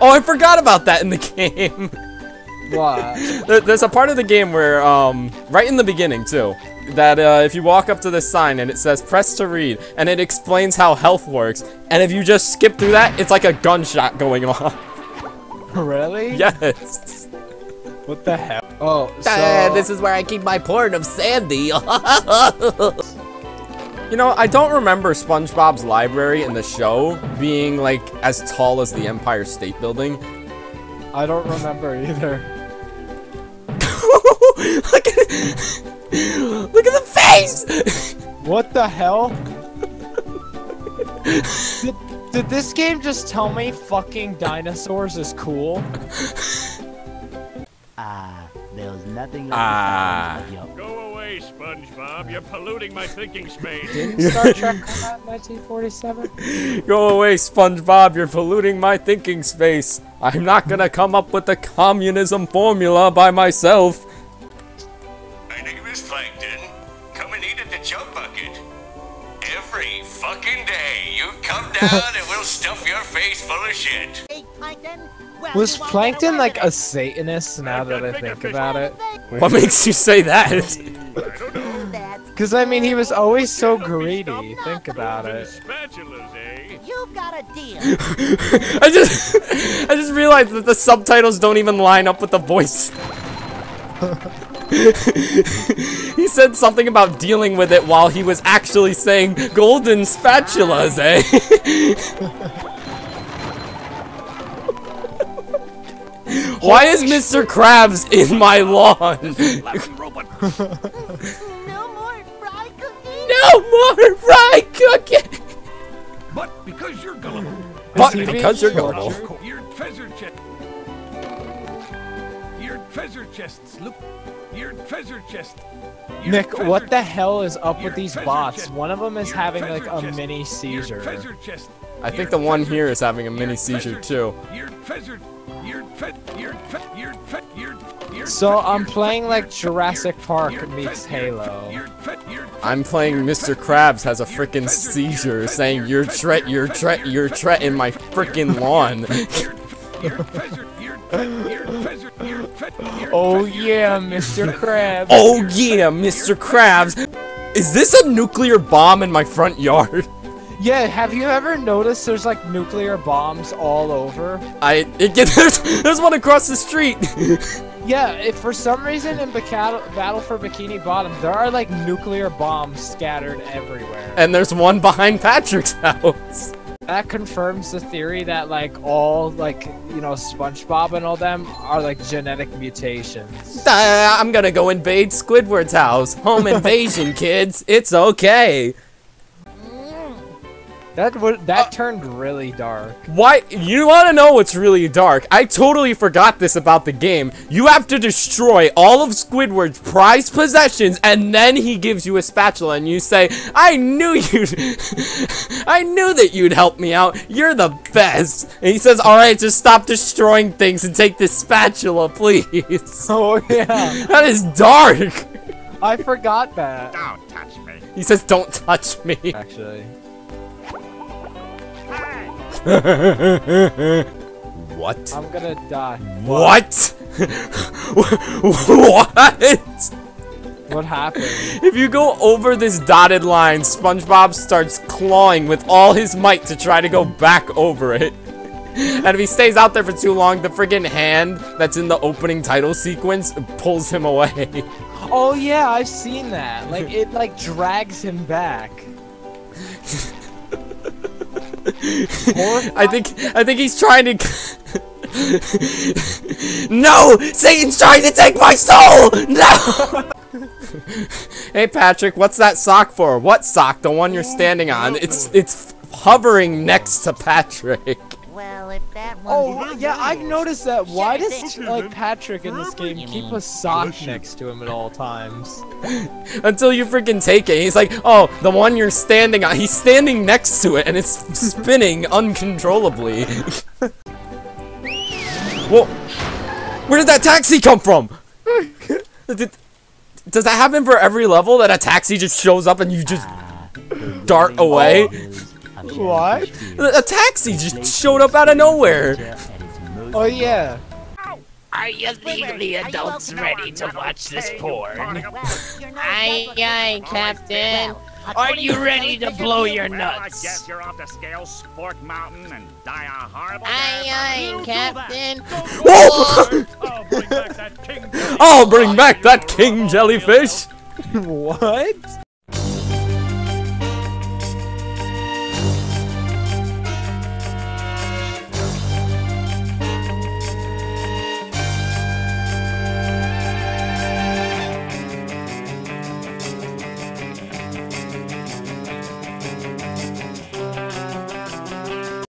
Oh, I forgot about that in the game. What? There- There's a part of the game where, um, right in the beginning too, that uh, if you walk up to this sign and it says press to read, and it explains how health works, and if you just skip through that, it's like a gunshot going off. really? yes. What the hell? Oh, so Ah, this is where I keep my porn of Sandy. you know, I don't remember SpongeBob's library in the show being like as tall as the Empire State Building. I don't remember either. look at Look at the face! What the hell? did, did this game just tell me fucking dinosaurs is cool? Ah, there was nothing like Ah. The sound of your Go away, SpongeBob. You're polluting my thinking space. Didn't Star Trek come out in 1947? Go away, SpongeBob, you're polluting my thinking space. I'm not gonna come up with the communism formula by myself. My name is Plankton. Come and eat at the Chum Bucket. Every fucking day, you come down and we'll stuff your face full of shit. Hey, Plankton. Well, Was Plankton like a Satanist now that I think about it? What makes you say that? With that. Because I mean, he was always so greedy. Think about it. Spatulas, eh? You got a deal. I just I just realized that the subtitles don't even line up with the voice. he said something about dealing with it while he was actually saying golden spatulas, eh? Why is Mr. Krabs in my lawn? Laughing robot. no more fry cookies. No more fried cookie! But because you're gullible. But because you're tortured? gullible. Your treasure chest. Your treasure chests. Look. Your treasure chest. Your Nick, treasure what the hell is up with these bots? chest. One of them is Your having like a chest. mini Your seizure. treasure chest. I think Your the one here is having a your mini seizure treasure- too. Your treasure. So I'm playing like Jurassic Park meets tre- your tre- Halo. your tre- your tre- I'm playing Mr. Krabs has a freaking seizure saying you're tre- tret, you're tre- tret, you're tre- tret in my freaking lawn. Your treasure, your tre- your treasure, your tre- your Oh yeah, Mr. Krabs. Oh yeah, Mr. Krabs. Is this a nuclear bomb in my front yard? Yeah, have you ever noticed there's like nuclear bombs all over? I it, there's there's one across the street. Yeah, if for some reason in Battle, Battle for Bikini Bottom, there are like nuclear bombs scattered everywhere. and there's one behind Patrick's house. That confirms the theory that like all like you know SpongeBob and all them are like genetic mutations. Uh, I'm gonna go invade Squidward's house. Home invasion, kids. It's okay. That would that uh, turned really dark. Why? You want to know what's really dark? I totally forgot this about the game. You have to destroy all of Squidward's prized possessions, and then he gives you a spatula, and you say, "I knew you'd, I knew that you'd help me out. You're the best." And he says, "All right, just stop destroying things and take this spatula, please." Oh yeah, that is dark. I forgot that Don't touch me. He says, "Don't touch me." actually. What? I'm gonna die. What? what? What happened? If you go over this dotted line, SpongeBob starts clawing with all his might to try to go back over it. And if he stays out there for too long, the friggin' hand that's in the opening title sequence pulls him away. Oh yeah, I've seen that. Like it like drags him back. I think I think he's trying to No! Satan's trying to take my soul! No! hey Patrick, what's that sock for? What sock? The one you're standing on. It's it's hovering next to Patrick. Well, that one. Oh yeah, I've noticed that. Why does like Patrick in this game keep a sock next to him at all times? Until you freaking take it. He's like, oh, the one you're standing on. He's standing next to it and it's spinning uncontrollably. Whoa. Where did that taxi come from? Did- Does that happen for every level that a taxi just shows up and you just dart away? Is What? A a taxi just showed up out of nowhere. Oh yeah. Are you legally Are you adults ready to watch this porn? Well, you're Aye, aye, Captain. Are you ready to blow news- your Well, I guess you're off the scale, Sport Mountain, and die a horrible Aye, death. aye, You Captain. Oh, that. Whoa! I'll bring back that king. I'll bring back that king jellyfish. what?